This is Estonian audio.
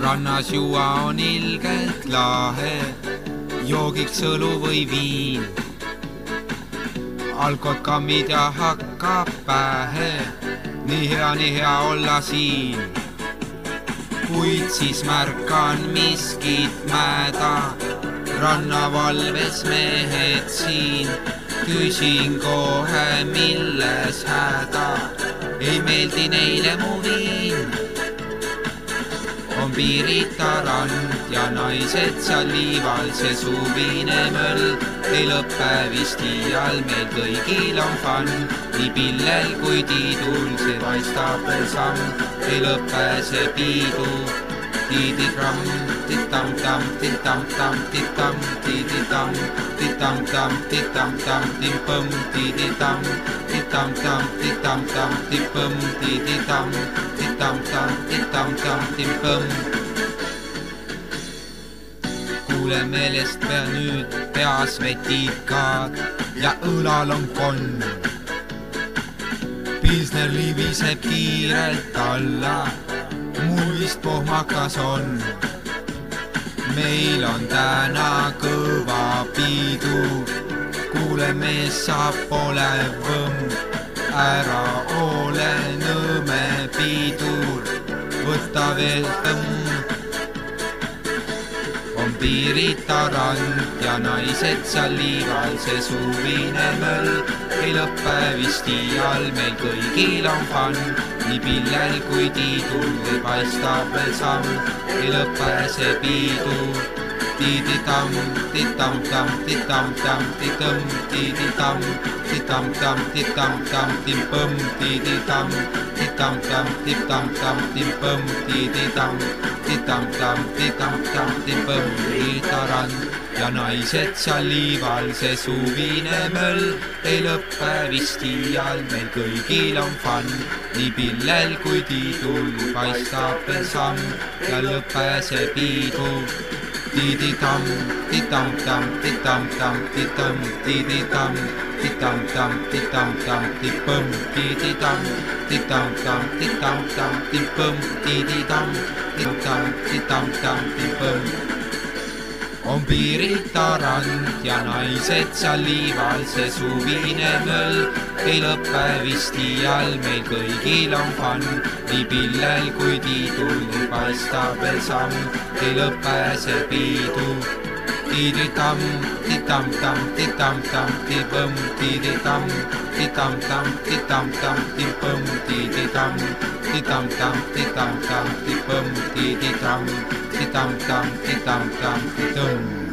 rannas juua on ilgelt lahe, joogiks õlu või viin. alkod, kammid ja hakkab pähe, nii hea, nii hea olla siin. kuid siis märkan miskit mäda, rannavalves mehed siin. küsin kohe, milles häda, ei meeldi neile mu viin on piirita rand ja naised seal liival, see suvine möll ei lõpe vist iial, meil kõigil on fun, nii pillel kui tiidul, see paistab veel samm, ei lõpe see piidu. Tiidigramm, titam-tam, titam-tam, titam, tiiditam, titam-tam, titam-tam, timpõmm, tiiditam, titam-tam, titam-tam, timpõmm, tiiditam tam-tam, tam-tam, tim-põmm. kuule meelest pea nüüd peas vetikad ja õlal on konn. Pilsner libiseb kiirelt alla, vist pohmakas on. meil on täna kõva pidu, kuule mees saab pole võmm. Ära ole nõme pidur, võta veel tõmm. on piirita rand ja naised seal liival, see suvine möll ei lõpe vist iial, meil kõigil on fun, nii pillel kui tiidul või paistab veel samm, ei lõpe see piidu tiiditam, titam-tam, titam-tam, titam, tiiditam, titam-tam, titam-tam, timpõmm, tiiditam, titam-tam, titam-tam, timpõmm, tiiditam, titam-tam, titam-tam, timpõmm, riitarand ja naised seal liival, see suvine möll. Ei lõpe vist iial, meil kõigil on fun, nii pillel kui tiidul paistab veel samm. Ja lõpe see piidu Tiditam, titam tam, titam tam, titam, tiditam, titam tam, titam tam, tipum, tiditam, titam tam, titam on piirita rand ja naised seal liival, see suvine möll ei lõpe vist iial, meil kõigil on fun, nii pillel kui tiidul paistab veel samm, ei lõpe see tam tam ti tam tam ti bum ti di tam. Ti tam tam ti tam tam ti bum ti di tam. Ti tam tam ti tam tam ti bum ti di tam. Ti tam tam ti tam tam ti dum.